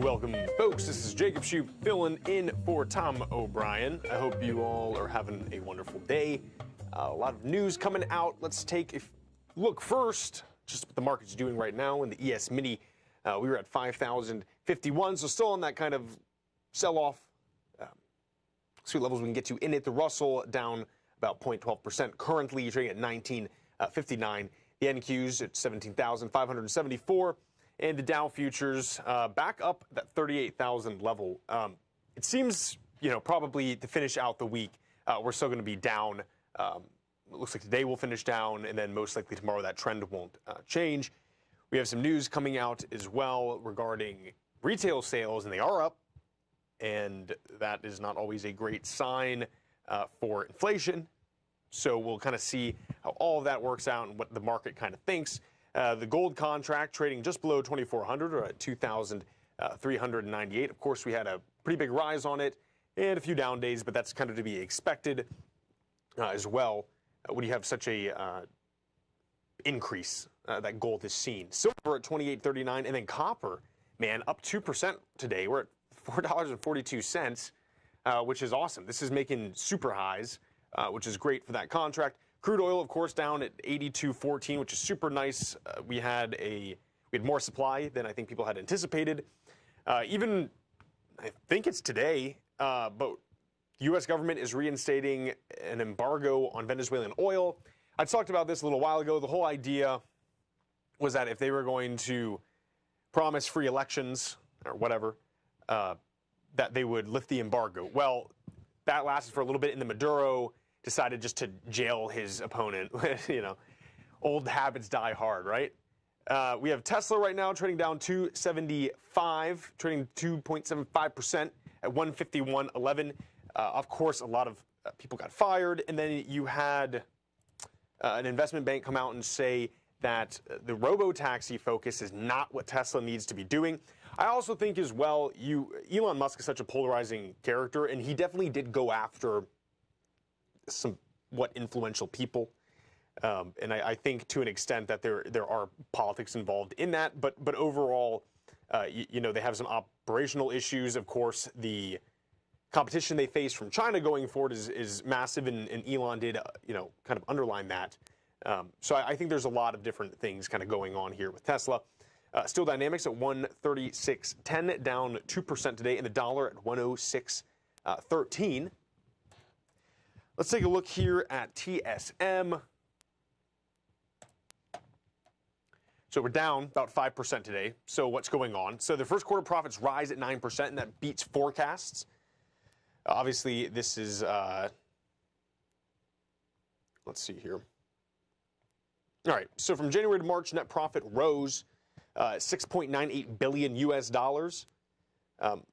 Welcome, folks. This is Jacob Shoup filling in for Tom O'Brien. I hope you all are having a wonderful day. Uh, a lot of news coming out. Let's take a look first, just what the market's doing right now in the ES Mini. Uh, we were at 5,051, so still on that kind of sell-off. Um, what levels we can get to in it. The Russell down about 0.12%, currently trading at 1959. The NQs at 17,574 and the Dow futures uh, back up that 38,000 level. Um, it seems, you know, probably to finish out the week, uh, we're still going to be down. Um, it looks like today will finish down, and then most likely tomorrow that trend won't uh, change. We have some news coming out as well regarding retail sales, and they are up, and that is not always a great sign uh, for inflation. So we'll kind of see how all of that works out and what the market kind of thinks. Uh, the gold contract trading just below 2,400 or at 2,398. Of course, we had a pretty big rise on it and a few down days, but that's kind of to be expected uh, as well uh, when you have such a uh, increase uh, that gold has seen. Silver at 28.39, and then copper, man, up 2% today. We're at $4.42, uh, which is awesome. This is making super highs, which is great for that contract. Crude oil, of course, down at 82.14, which is super nice. Uh, we had a we had more supply than I think people had anticipated. Uh, even I think it's today, uh, but the U.S. government is reinstating an embargo on Venezuelan oil. I talked about this a little while ago. The whole idea was that if they were going to promise free elections or whatever, uh, that they would lift the embargo. Well, that lasted for a little bit in the Maduro decided just to jail his opponent. you know, old habits die hard, right? Uh, we have Tesla right now trading down 275, trading 2.75% at 151.11. Uh, of course, a lot of uh, people got fired, and then you had uh, an investment bank come out and say that the robo taxi focus is not what Tesla needs to be doing. I also think as well, you Elon Musk is such a polarizing character, and he definitely did go after some what influential people. Um, and I, I, think to an extent that there there are politics involved in that, but but overall, uh, you, you, know, they have some operational issues. Of course, the competition they face from China going forward is is massive, and, and Elon did uh, you know kind of underline that. Um, so I, I, think there's a lot of different things kind of going on here with Tesla. Uh, Steel Dynamics at 136.10, down 2% today, and the dollar at 106.13. Let's take a look here at TSM. So we're down about 5% today. So what's going on? So the first quarter profits rise at 9%, and that beats forecasts. Obviously, this is, uh, let's see here. All right, so from January to March, net profit rose uh, 6.98 billion US dollars. Um,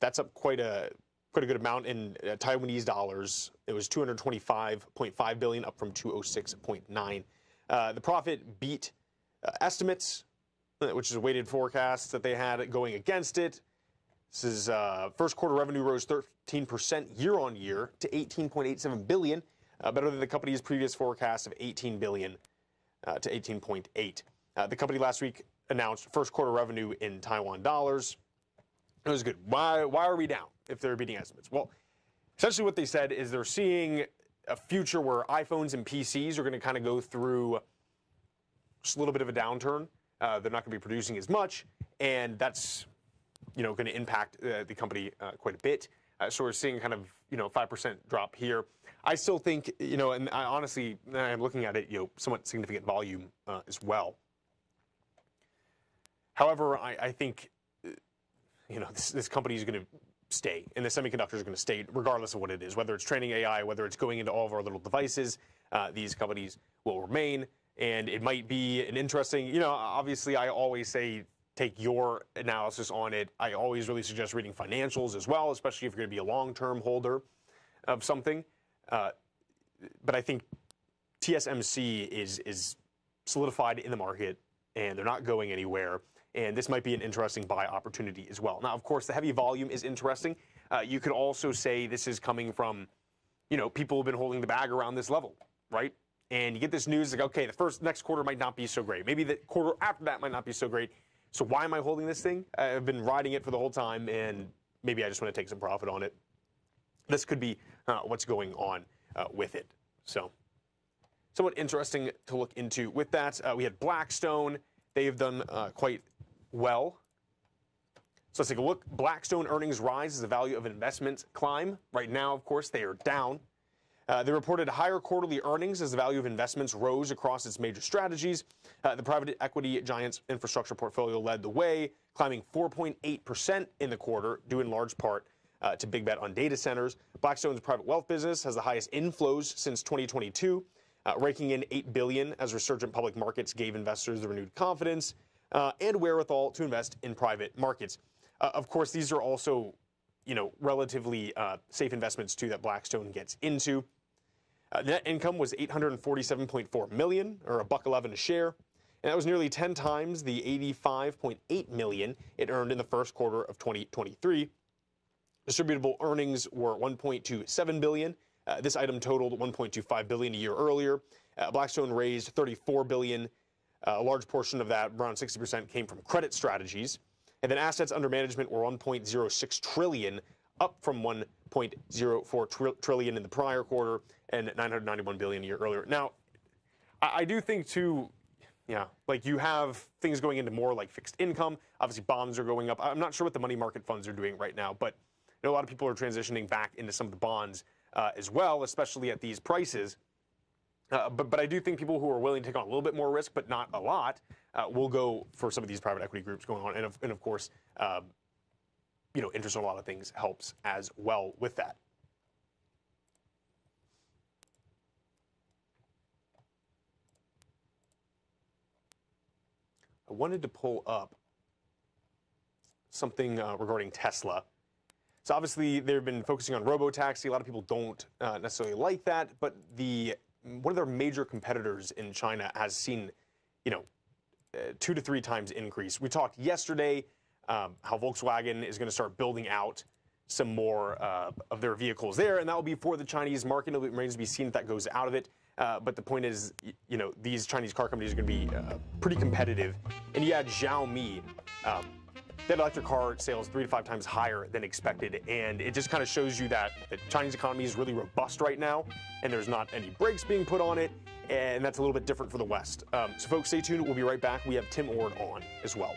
that's up quite a quite a good amount in uh, Taiwanese dollars. It was 225.5 billion, up from 206.9. Uh, the profit beat uh, estimates, uh, which is a weighted forecast that they had going against it. This is uh, first quarter revenue rose 13% year on year to 18.87 billion, uh, better than the company's previous forecast of 18 billion to 18.8. the company last week announced first quarter revenue in Taiwan dollars. It was good. Why, why are we down? if they're beating estimates? Well, essentially what they said is they're seeing a future where iPhones and PCs are going to kind of go through just a little bit of a downturn. Uh, they're not going to be producing as much, and that's you know going to impact uh, the company uh, quite a bit. Uh, so we're seeing kind of you know five percent drop here. I still think you know, and I honestly I'm looking at it you know somewhat significant volume uh, as well. However, I, I think you know this, this company is going to stay, and the semiconductors are going to stay regardless of what it is, whether it's training AI, whether it's going into all of our little devices. Uh, these companies will remain, and it might be an interesting. You know, obviously, I always say take your analysis on it. I always really suggest reading financials as well, especially if you're going to be a long-term holder of something. Uh, but I think TSMC is is solidified in the market, and they're not going anywhere and this might be an interesting buy opportunity as well. Now, of course, the heavy volume is interesting. Uh, you could also say this is coming from, you know, people have been holding the bag around this level, right? And you get this news like, okay, the first next quarter might not be so great. Maybe the quarter after that might not be so great. So why am I holding this thing? I've been riding it for the whole time, and maybe I just want to take some profit on it. This could be uh, what's going on uh, with it. So, somewhat interesting to look into. With that, uh, we had Blackstone. They've done uh, quite well. So let's take a look. Blackstone earnings rise as the value of investments climb. Right now, of course, they are down. Uh, they reported higher quarterly earnings as the value of investments rose across its major strategies. Uh, the private equity giant's infrastructure portfolio led the way, climbing 4.8% in the quarter, due in large part uh, to big bet on data centers. Blackstone's private wealth business has the highest inflows since 2022, uh, raking in 8 billion as resurgent public markets gave investors the renewed confidence uh, and wherewithal to invest in private markets. Uh, of course, these are also, you know, relatively safe investments too that Blackstone gets into. Uh, net income was 847.4 million, or a buck 11 a share, and that was nearly 10 times the 85.8 million it earned in the first quarter of 2023. Distributable earnings were 1.27 billion. Uh, this item totaled 1.25 billion a year earlier. Uh, Blackstone raised 34 billion. Uh, a large portion of that, around 60%, came from credit strategies. And then assets under management were 1.06 trillion, up from 1.04 tr- trillion in the prior quarter and 991 billion a year earlier. Now, I, I do think too, yeah, like you have things going into more like fixed income. Obviously, bonds are going up. I'm not sure what the money market funds are doing right now, but you know, a lot of people are transitioning back into some of the bonds uh, as well, especially at these prices. Uh, but, but I do think people who are willing to take on a little bit more risk, but not a lot, uh, will go for some of these private equity groups going on. And of, and of course, um, you know, interest in a lot of things helps as well with that. I wanted to pull up something uh, regarding Tesla. So obviously they've been focusing on robo taxi. A lot of people don't uh, necessarily like that, but the one of their major competitors in China has seen, you know, uh, two to three times increase. We talked yesterday um, how Volkswagen is going to start building out some more uh, of their vehicles there, and that will be for the Chinese market. It remains to be seen if that goes out of it. Uh, but the point is, you know, these Chinese car companies are going to be uh, pretty competitive. And you had Xiaomi. Um, that electric car sales three to five times higher than expected. And it just kind of shows you that the Chinese economy is really robust right now, and there's not any brakes being put on it. And that's a little bit different for the West. Um, so, folks, stay tuned. We'll be right back. We have Tim Ord on as well.